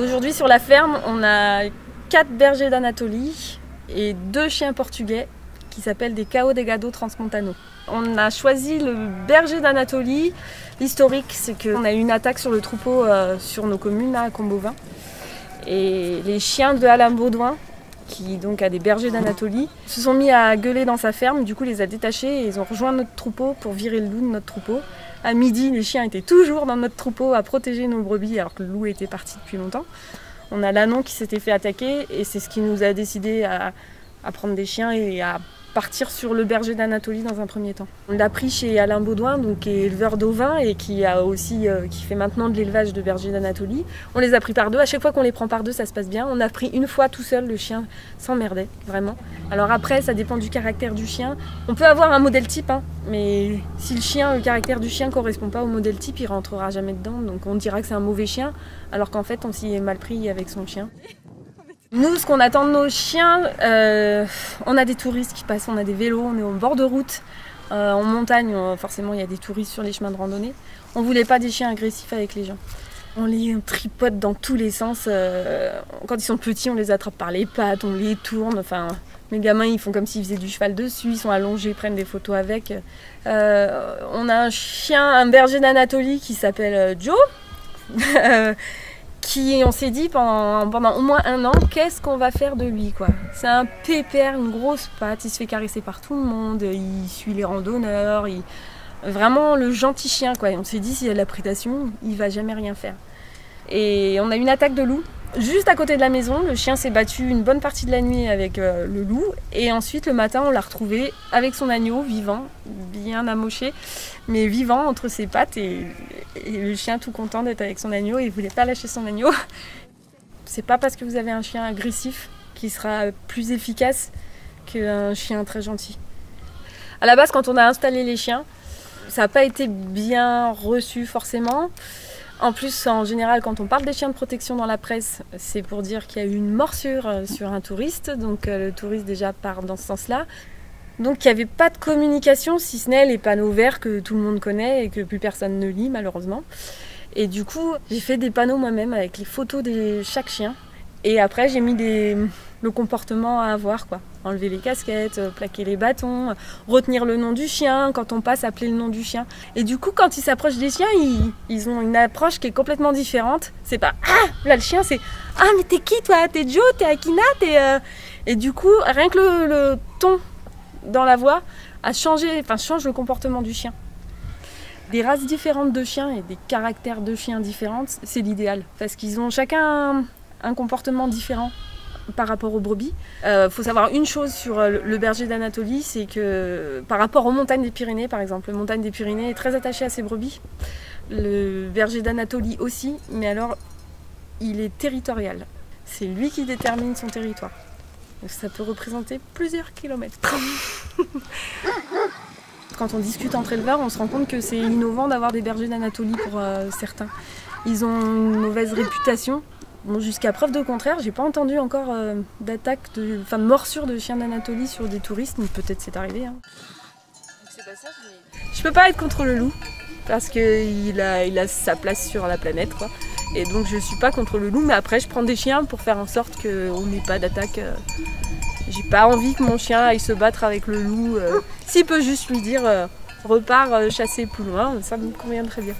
Aujourd'hui sur la ferme, on a quatre bergers d'Anatolie et deux chiens portugais qui s'appellent des Cao de Gado transmontanos. On a choisi le berger d'Anatolie. L'historique, c'est qu'on a eu une attaque sur le troupeau euh, sur nos communes à Combovin. Et les chiens de Alain Baudouin, qui donc a des bergers d'Anatolie, se sont mis à gueuler dans sa ferme. Du coup, les a détachés et ils ont rejoint notre troupeau pour virer le loup de notre troupeau. À midi, les chiens étaient toujours dans notre troupeau à protéger nos brebis alors que le loup était parti depuis longtemps. On a l'ânon qui s'était fait attaquer et c'est ce qui nous a décidé à prendre des chiens et à partir sur le berger d'Anatolie dans un premier temps. On l'a pris chez Alain Baudouin, donc, qui est éleveur d'ovins et qui, a aussi, euh, qui fait maintenant de l'élevage de bergers d'Anatolie. On les a pris par deux. À chaque fois qu'on les prend par deux, ça se passe bien. On a pris une fois tout seul, le chien s'emmerdait, vraiment. Alors après, ça dépend du caractère du chien. On peut avoir un modèle type, hein, mais si le chien, le caractère du chien ne correspond pas au modèle type, il rentrera jamais dedans. Donc on dira que c'est un mauvais chien, alors qu'en fait, on s'y est mal pris avec son chien. Nous, ce qu'on attend de nos chiens, euh, on a des touristes qui passent, on a des vélos, on est au bord de route. Euh, en montagne, forcément, il y a des touristes sur les chemins de randonnée. On voulait pas des chiens agressifs avec les gens. On les tripote dans tous les sens. Euh, quand ils sont petits, on les attrape par les pattes, on les tourne. Enfin, mes gamins, ils font comme s'ils faisaient du cheval dessus, ils sont allongés, ils prennent des photos avec. on a un chien, un berger d'Anatolie qui s'appelle Joe qui on s'est dit pendant, au moins un an qu'est-ce qu'on va faire de lui quoi. C'est un pépère, une grosse patte, il se fait caresser par tout le monde, il suit les randonneurs, vraiment le gentil chien quoi. on s'est dit s'il y a de la prédation, il va jamais rien faire. Et on a une attaque de loup juste à côté de la maison. Le chien s'est battu une bonne partie de la nuit avec euh, le loup. Et ensuite, le matin, on l'a retrouvé avec son agneau, vivant, bien amoché, mais vivant entre ses pattes. Et, le chien tout content d'être avec son agneau. Il voulait pas lâcher son agneau. C'est pas parce que vous avez un chien agressif qui sera plus efficace qu'un chien très gentil. À la base, quand on a installé les chiens, ça n'a pas été bien reçu forcément. En plus, en général, quand on parle des chiens de protection dans la presse, c'est pour dire qu'il y a eu une morsure euh, sur un touriste. Donc euh, le touriste déjà part dans ce sens-là. Donc il n'y avait pas de communication, si ce n'est les panneaux verts que tout le monde connaît et que plus personne ne lit malheureusement. Et du coup, j'ai fait des panneaux moi-même avec les photos de chaque chien. Et après, j'ai mis des, le comportement à avoir, quoi. Enlever les casquettes, euh, plaquer les bâtons, retenir le nom du chien, quand on passe, appeler le nom du chien. Et du coup, quand ils s'approchent des chiens, ils, ont une approche qui est complètement différente. C'est pas Ah Là, le chien, c'est Ah, mais t'es qui toi? T'es Joe? T'es Akina? Euh Et du coup, rien que le, ton dans la voix a changé, enfin, change le comportement du chien des races différentes de chiens et des caractères de chiens différents, c'est l'idéal. Parce qu'ils ont chacun un comportement différent par rapport aux brebis. Il euh, faut savoir une chose sur euh, le berger d'Anatolie, c'est que par rapport aux montagnes des Pyrénées, par exemple, la montagne des Pyrénées est très attachée à ses brebis. Le berger d'Anatolie aussi, mais alors il est territorial. C'est lui qui détermine son territoire. Ça peut représenter plusieurs kilomètres. Quand on discute entre éleveurs, on se rend compte que c'est innovant d'avoir des bergers d'Anatolie pour euh, certains. Ils ont une mauvaise réputation jusqu'à preuve de contraire, j'ai pas entendu encore euh, d'attaque, de, enfin de morsure de chiens d'Anatolie sur des touristes, mais peut-être c'est arrivé. Hein. Je peux pas être contre le loup parce qu'il a, il a sa place sur la planète, quoi. Et donc je suis pas contre le loup, mais après je prends des chiens pour faire en sorte qu'on n'ait pas d'attaque. Euh. J'ai pas envie que mon chien aille se battre avec le loup. Euh. S'il peut juste lui dire repars chasser plus loin, ça me convient très bien.